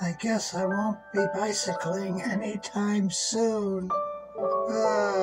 I guess I won't be bicycling anytime soon. Uh,